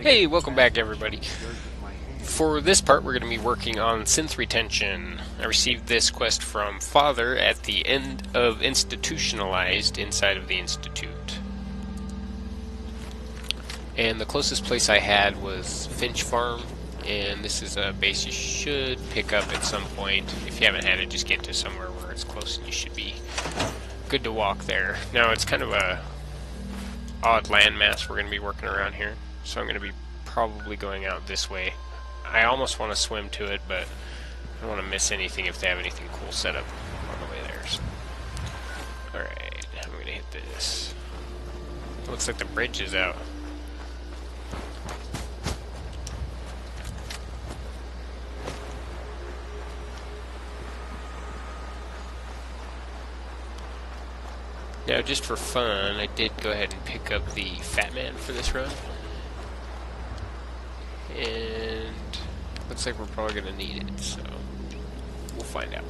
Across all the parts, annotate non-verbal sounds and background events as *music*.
Hey, welcome back everybody. For this part, we're going to be working on synth retention. I received this quest from Father at the end of Institutionalized inside of the Institute. And the closest place I had was Finch Farm, and this is a base you should pick up at some point. If you haven't had it, just get to somewhere where it's close and you should be good to walk there. Now, it's kind of a odd landmass we're going to be working around here so I'm going to be probably going out this way. I almost want to swim to it, but I don't want to miss anything if they have anything cool set up on the way there. So. Alright, I'm going to hit this. Looks like the bridge is out. Now, just for fun, I did go ahead and pick up the Fat Man for this run and looks like we're probably going to need it, so we'll find out.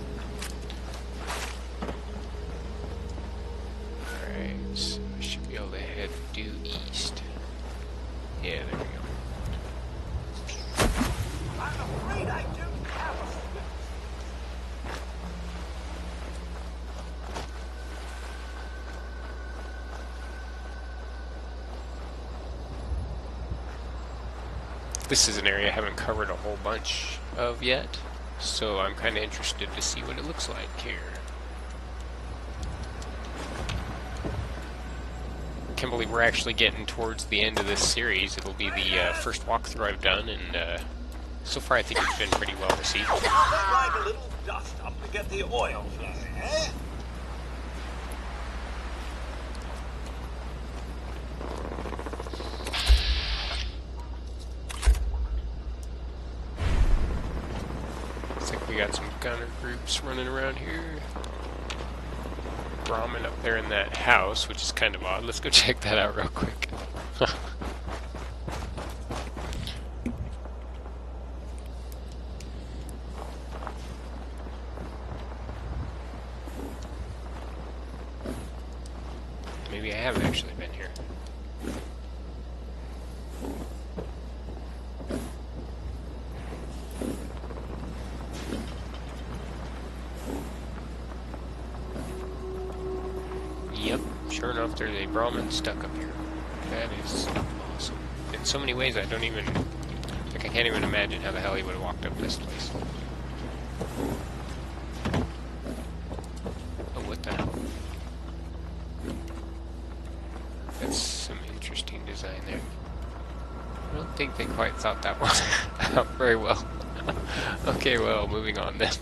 Alright, so should be able to head due east. Yeah, there we go. This is an area I haven't covered a whole bunch of yet, so I'm kind of interested to see what it looks like here. Can't believe we're actually getting towards the end of this series. It'll be the uh, first walkthrough I've done, and uh, so far I think it's been pretty well received. A little dust up to get the oil flowing, eh? Got some gunner groups running around here. Brahmin up there in that house, which is kind of odd. Let's go *laughs* check that out real quick. Maybe I haven't actually been here. sure Brahmin stuck up here. That is awesome. In so many ways, I don't even... Like, I can't even imagine how the hell he would have walked up this place. Oh, what the hell? That's some interesting design there. I don't think they quite thought that one *laughs* out very well. *laughs* okay, well, moving on then.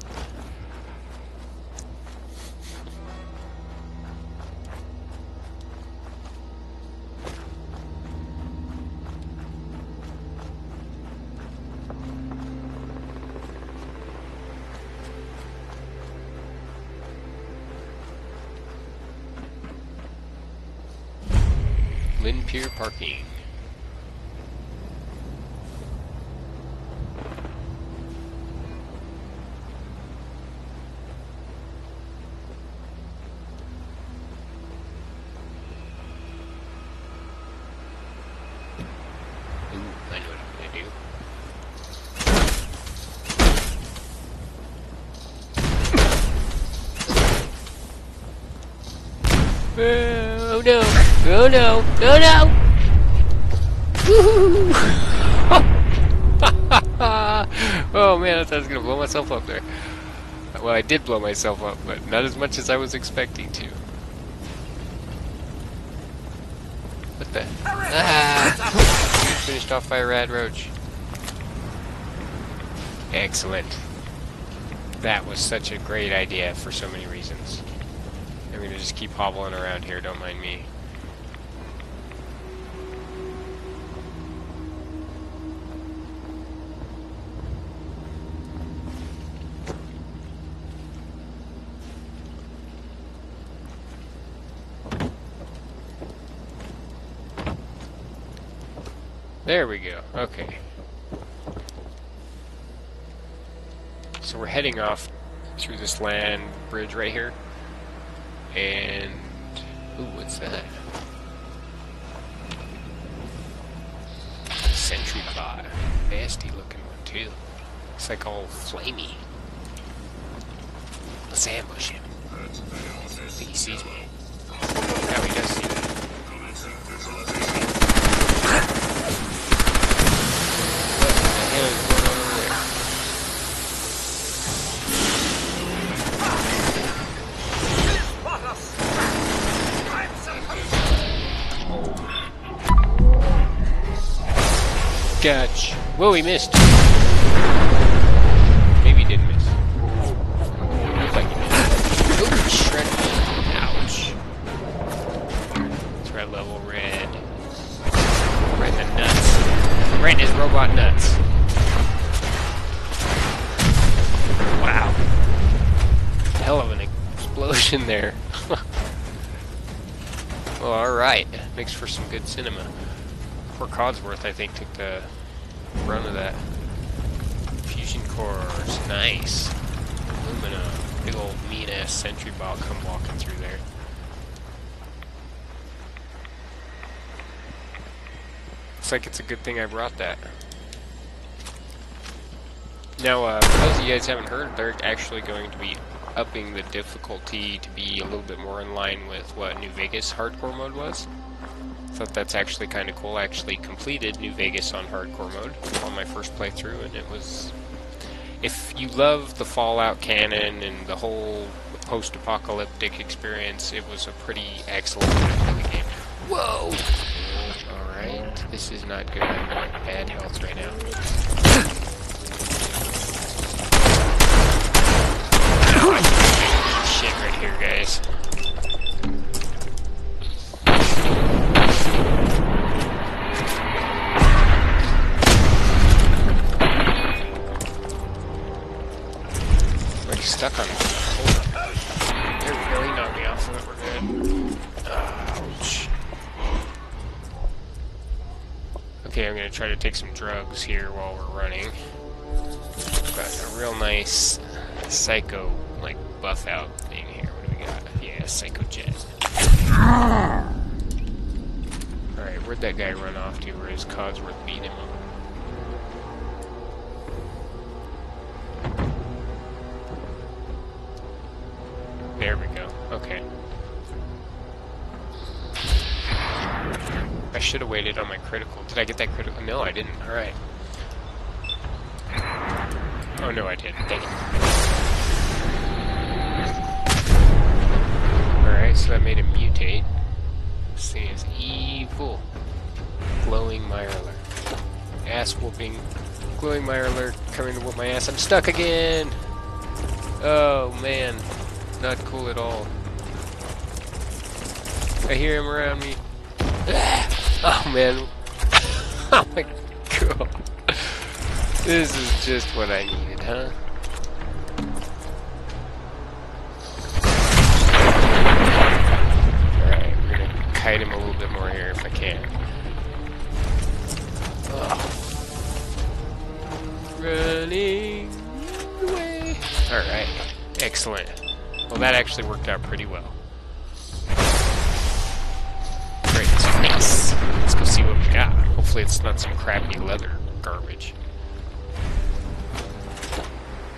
Oh no! Oh no! Oh no! *laughs* oh man, I thought I was gonna blow myself up there. Well, I did blow myself up, but not as much as I was expecting to. What the? Ah! *laughs* Finished off by a rad roach. Excellent. That was such a great idea for so many reasons. I'm gonna just keep hobbling around here, don't mind me. There we go, okay. So we're heading off through this land bridge right here. And ooh, what's that? Sentry bot. Nasty looking one too. It's like all flamey. Let's ambush him. I think he sees me. Gotch. Whoa, he missed. Maybe he didn't miss. Looked like he missed. Ooh, shred. Ouch. It's red level red. In the nuts. Right in his robot nuts. Wow. Hell of an explosion there. *laughs* well, alright. Makes for some good cinema. Poor Codsworth, I think, took the run of that. Fusion cores, nice. Aluminum, big old mean ass sentry bot come walking through there. Looks like it's a good thing I brought that. Now, uh, for those of you guys haven't heard, they're actually going to be upping the difficulty to be a little bit more in line with what New Vegas hardcore mode was. Thought that's actually kind of cool. I actually completed New Vegas on hardcore mode on my first playthrough, and it was. If you love the Fallout canon and the whole post-apocalyptic experience, it was a pretty excellent way to play the game. Whoa! Alright, this is not good. I'm at bad health right now. *coughs* Shit right here, guys. Drugs here while we're running. Got a real nice psycho, like, buff out thing here. What do we got? Yeah, psycho jet. Alright, where'd that guy run off to where his Codsworth beat him up? Should have waited on my critical. Did I get that critical? No, I didn't. Alright. Oh, no, I did. Dang it. Alright, so that made him mutate. This thing is evil. Glowing Mirelurk. Ass whooping. Glowing Mirelurk coming to whoop my ass. I'm stuck again! Oh, man. Not cool at all. I hear him around me. *laughs* Oh, man. Oh, my God. This is just what I needed, huh? Alright, we're gonna kite him a little bit more here if I can. Ugh. Running away. Alright, excellent. Well, that actually worked out pretty well. Got. Hopefully it's not some crappy leather garbage.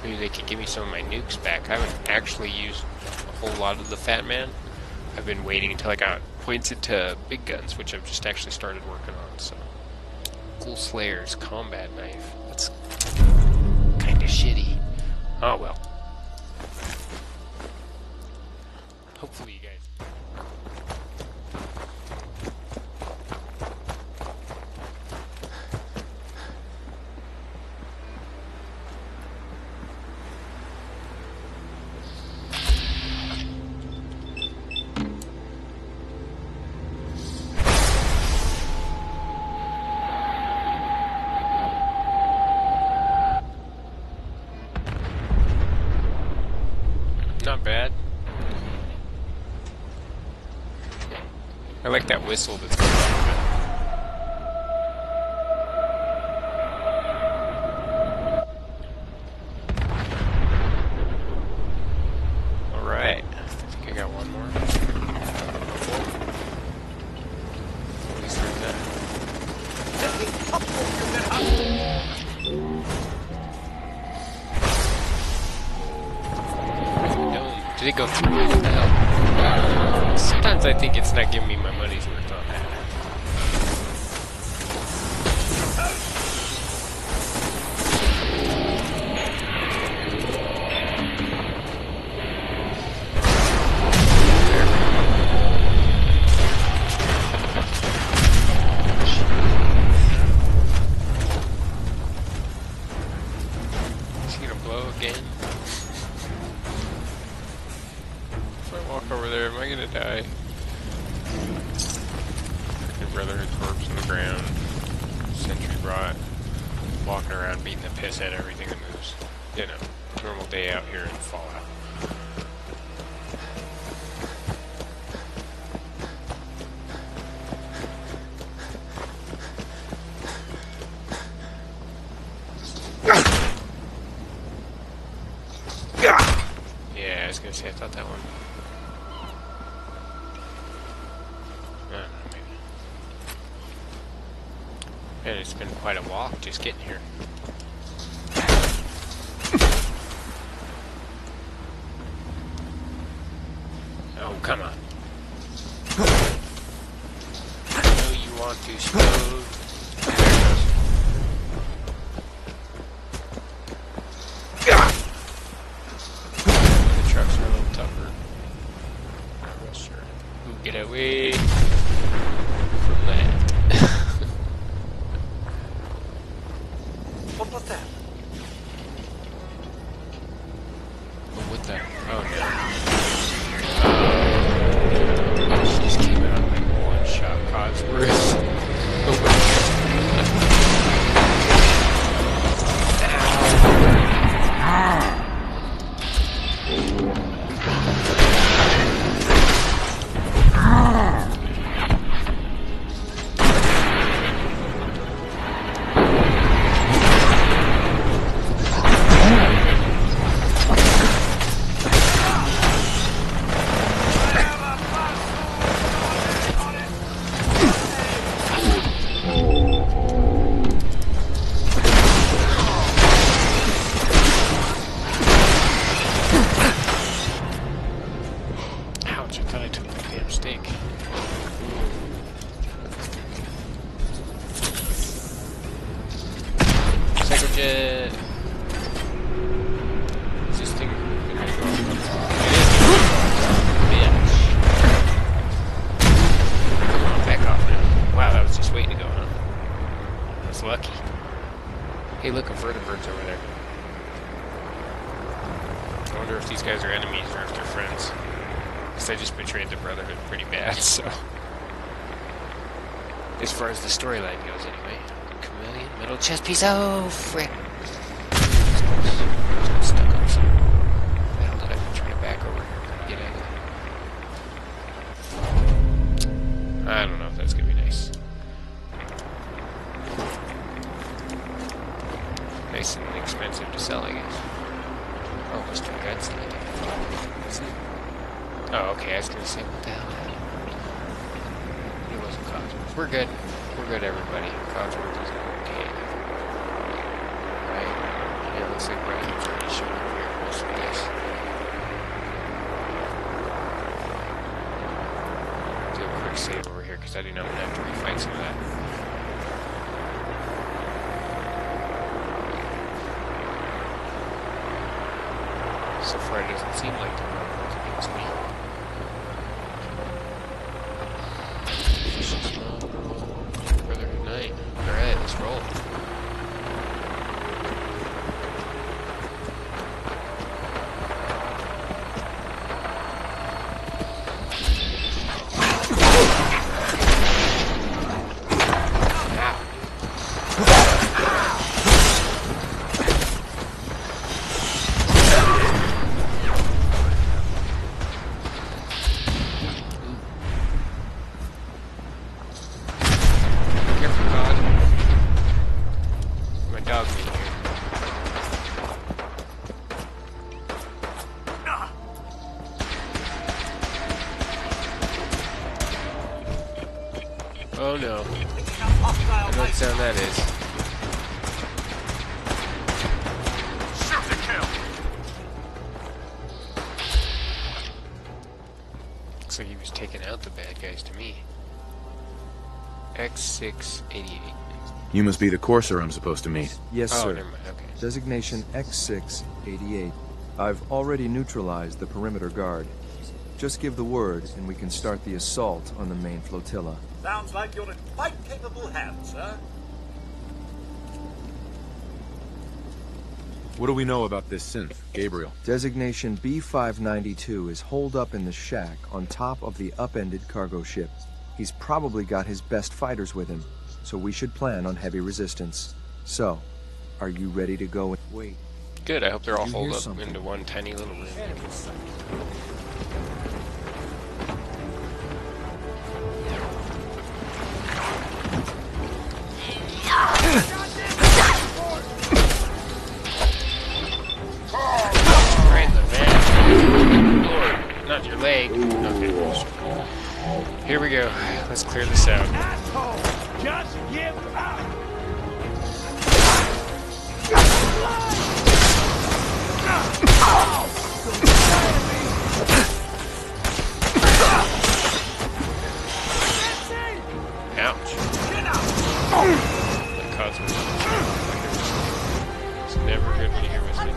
Maybe they could give me some of my nukes back. I haven't actually used a whole lot of the Fat Man. I've been waiting until I got pointed to big guns, which I've just actually started working on, so. Ghoul Slayer's combat knife. That's kinda shitty. Oh well. Hopefully whistle that's going to more. Did it go through? Sometimes I think it's not giving me my money's worth on beating the piss out of everything that moves. You know, normal day out here in Fallout. Yeah, I was gonna say, I thought that one. Maybe. It's been quite a walk just getting here. Oh, come on. I know you want to explode. There it goes. The trucks are a little tougher. Not real sure. Ooh, get away from that. What was that? what the? Oh no. Uh, Bitch. Come on, back off now. Wow, that was just waiting to go, huh? That's lucky. Hey, look, a Vertibird's over there. I wonder if these guys are enemies or if they're friends. Because I just betrayed the Brotherhood pretty bad, *laughs* so. As far as the storyline chest piece. Oh, frick. I to don't know if that's gonna be nice. Nice and expensive to sell, I. Oh, Mr. Gunslinger. Oh, okay, I was gonna say, what the hell wasn't. We're good. We're good, everybody. Codsworth is okay. Yeah, it looks like Brian's already showed up here most of this. Do a quick save over here, because I do know I'm gonna have to refight some of that. So far, it doesn't seem like You must be the courser I'm supposed to meet. Yes, Oh, sir. never. Okay. Designation X688. I've already neutralized the perimeter guard. Just give the word, and we can start the assault on the main flotilla. Sounds like you're in quite capable hands, sir. What do we know about this synth, Gabriel? Designation B592 is holed up in the shack on top of the upended cargo ship. He's probably got his best fighters with him, so we should plan on heavy resistance. So, are you ready to go and wait? Good. I hope they're all holed up something? into one tiny little room. Right in the van. Lord, not your leg. Okay. Here we go. Let's clear this out. Just give up! Ouch. Get out! That caused me. It's never good you hear whistling.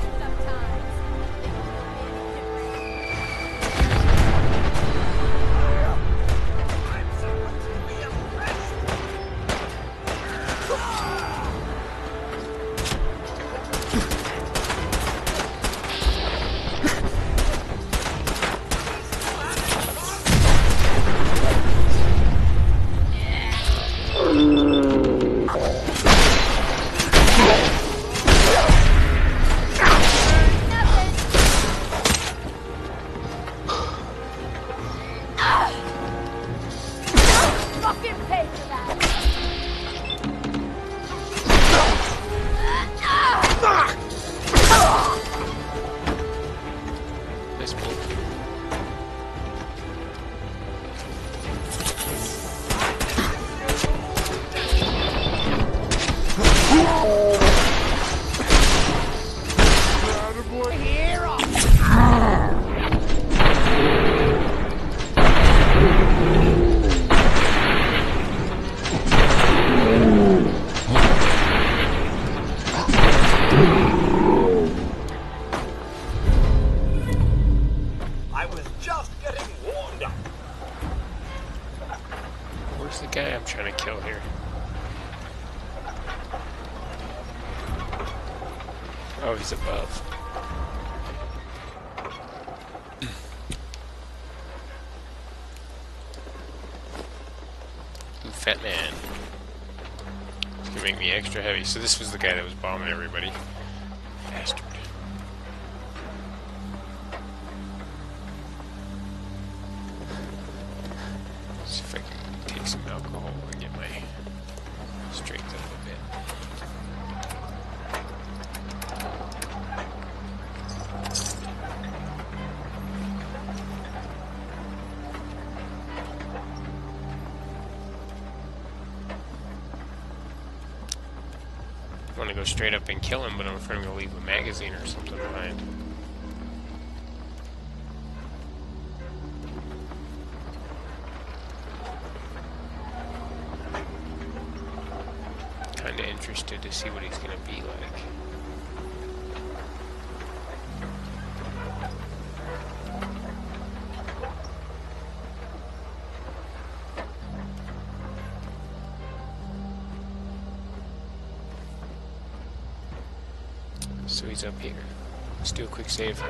Extra heavy. So this was the guy that was bombing everybody. To go straight up and kill him, but I'm afraid I'm to leave a magazine or something behind. kind of interested to see what he's going to be like. Up here. Let's do a quick save.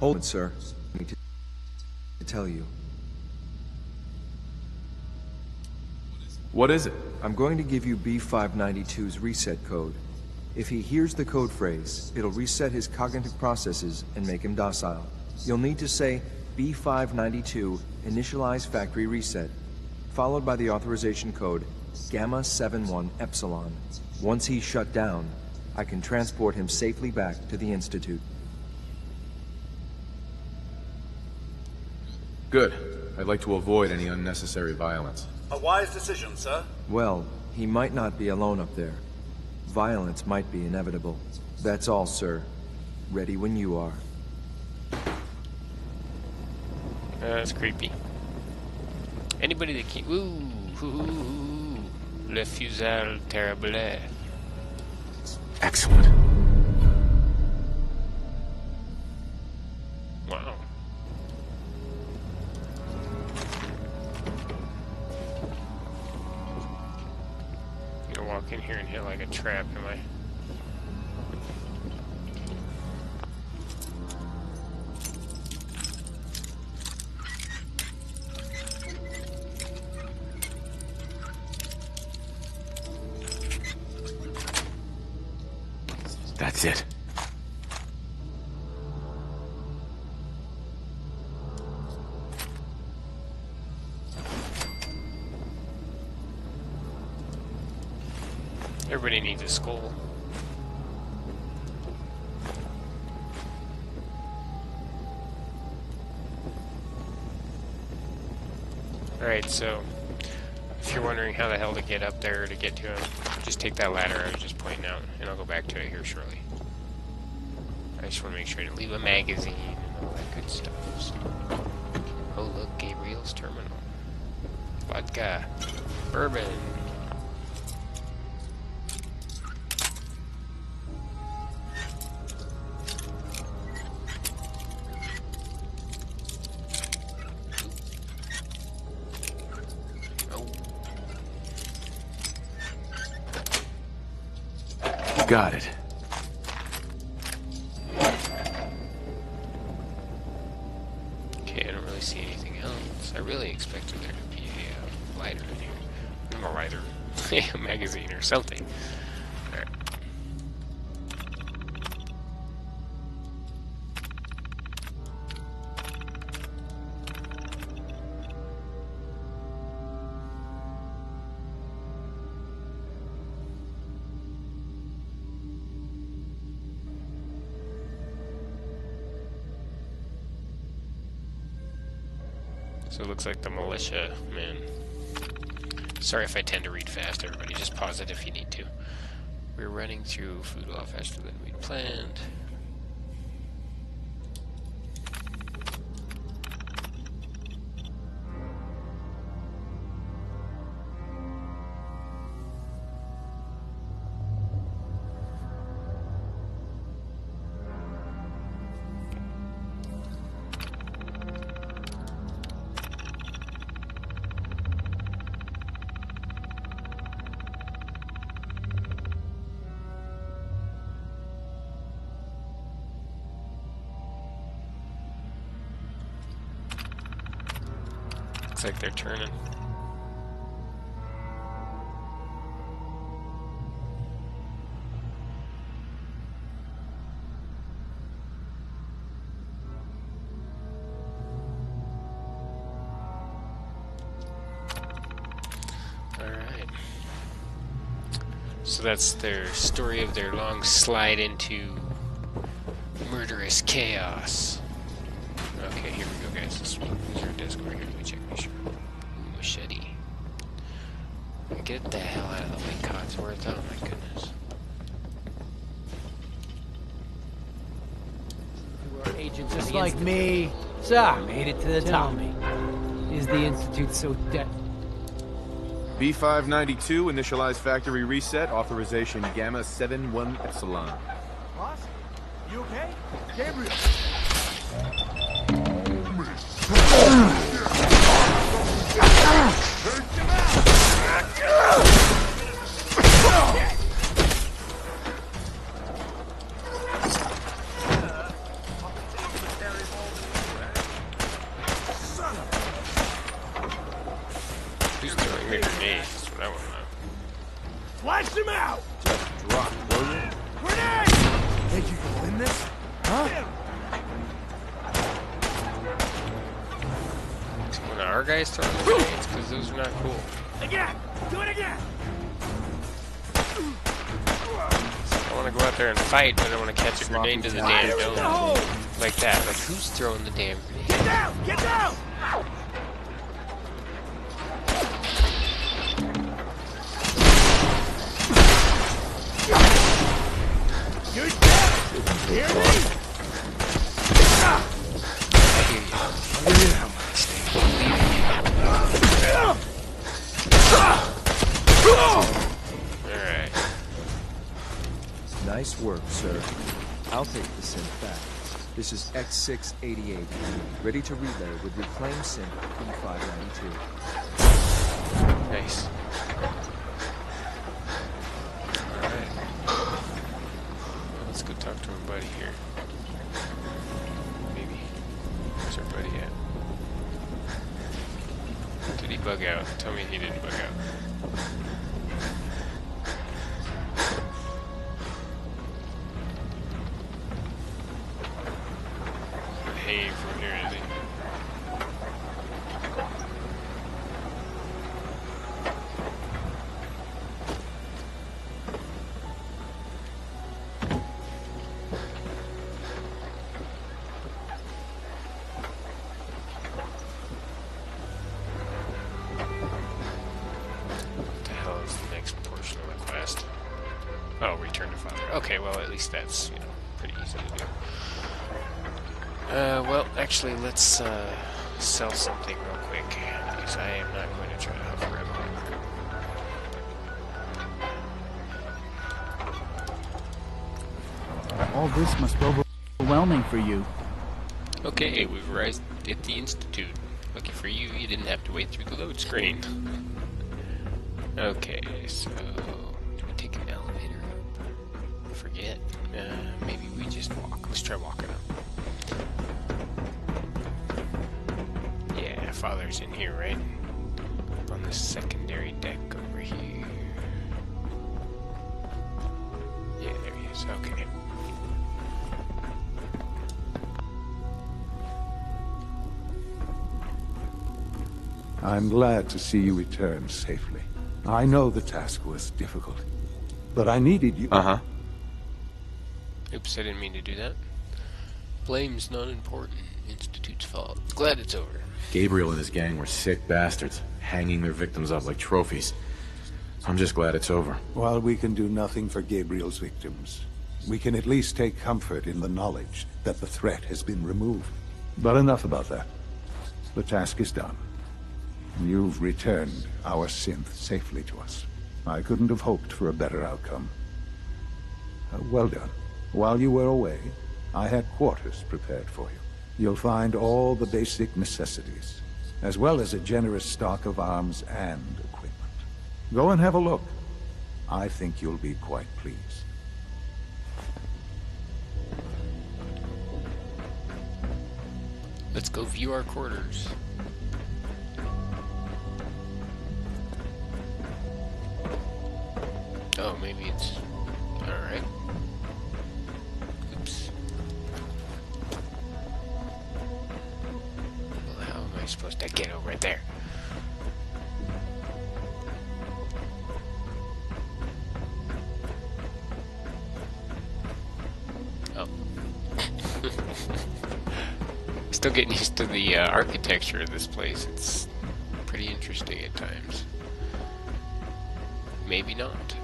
Hold it, sir. I need to, tell you. What is it? I'm going to give you B592's reset code. If he hears the code phrase, it'll reset his cognitive processes and make him docile. You'll need to say B592 initialize factory reset, followed by the authorization code Gamma 71 Epsilon. Once he's shut down, I can transport him safely back to the Institute. Good. I'd like to avoid any unnecessary violence. A wise decision, sir. Well, he might not be alone up there. Violence might be inevitable. That's all, sir. Ready when you are. Uh, that's creepy. Anybody that can ooh, ooh, ooh, ooh. Le Fusil Terrible. Excellent. Trap, am I? Alright, so if you're wondering how the hell to get up there to get to him, just take that ladder I was just pointing out, and I'll go back to it here shortly. I just want to make sure to leave a magazine and all that good stuff. So. Oh look, Gabriel's terminal. Vodka. Bourbon. So it looks like the militia, man. Sorry if I tend to read fast, everybody. Just pause it if you need to. We're running through food a lot faster than we'd planned. Looks like they're turning. So that's their story of their long slide into murderous chaos. Okay, here we go, guys. This is our desk over here. Let me check, make sure. Ooh, machete. Get the hell out of the way, Codsworth. Oh my goodness. agents Just of the like Institute. me. So, made it to the Tell top. me, is the Institute so dead? B592, initialize factory reset, authorization Gamma 71 Epsilon. Boss? You okay? Gabriel! Fight, but I want to catch a grenade to the damn dome. Like that. Like, who's throwing the damn grenade? Get down! Get down! You're dead! Hear me? Alright. Nice work, sir. I'll take the synth back. This is X688, ready to relay with reclaimed synth B592. Nice. Alright. Let's go talk to our buddy here. Maybe. Where's our buddy at? Did he bug out? Tell me he didn't Okay, well at least that's, you know, pretty easy to do. Uh, well, actually, let's, uh, sell something real quick, because I am not going to try to huff forever. All this must be overwhelming for you. Okay, we've arrived at the Institute. Lucky for you, you didn't have to wait through the load screen. *laughs* Okay, so... I'm glad to see you return safely. I know the task was difficult, but I needed you. Uh huh. Oops, I didn't mean to do that. Blame's not important. Institute's fault. Glad it's over. Gabriel and his gang were sick bastards, hanging their victims up like trophies. I'm just glad it's over. While we can do nothing for Gabriel's victims, we can at least take comfort in the knowledge that the threat has been removed. But enough about that. The task is done. You've returned our synth safely to us. I couldn't have hoped for a better outcome. Uh, well done. While you were away, I had quarters prepared for you. You'll find all the basic necessities, as well as a generous stock of arms and equipment. Go and have a look. I think you'll be quite pleased. Let's go view our quarters. Maybe it's... Alright. Oops. Well, how am I supposed to get over there? Oh. *laughs* Still getting used to the uh, architecture of this place. It's pretty interesting at times. Maybe not.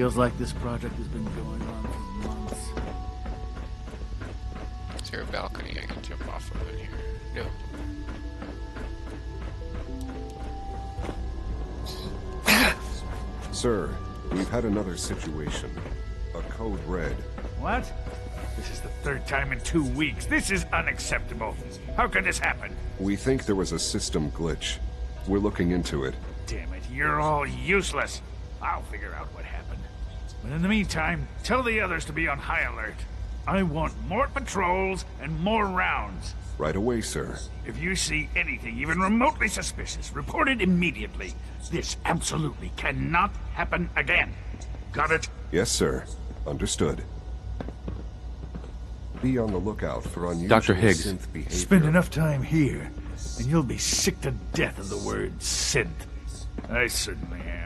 Feels like this project has been going on for months. Is there a balcony I can jump off of in here? No. *coughs* Sir, we've had another situation. A code red. What? This is the third time in two weeks. This is unacceptable. How could this happen? We think there was a system glitch. We're looking into it. Damn it, you're all useless. I'll figure out what happened. But in the meantime, tell the others to be on high alert. I want more patrols and more rounds. Right away, sir. If you see anything even remotely suspicious, report it immediately. This absolutely cannot happen again. Got it? Yes, sir. Understood. Be on the lookout for unusual Dr. Higgs. synth behavior. Spend enough time here, and you'll be sick to death of the word synth. I certainly am.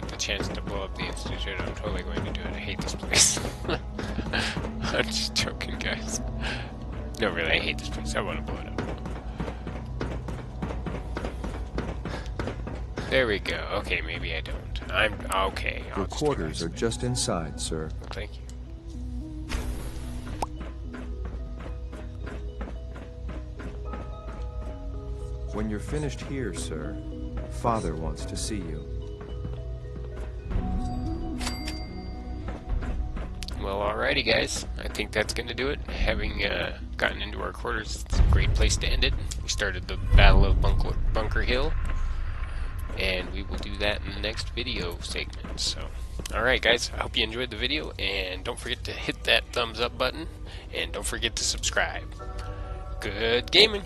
Get the chance to blow up the Institute, I'm totally going to do it. I hate this place. *laughs* I'm just joking, guys. No, really, I hate this place. I want to blow it up. There we go. Okay, maybe I don't. I'm okay. I'll Your quarters are just inside, sir. Well, thank you. When you're finished here, sir, Father wants to see you. Alrighty, guys. I think that's going to do it. Having uh, gotten into our quarters, it's a great place to end it. We started the Battle of Bunker, Bunker Hill, and we will do that in the next video segment. So, alright, guys. I hope you enjoyed the video, and don't forget to hit that thumbs up button, and don't forget to subscribe. Good gaming!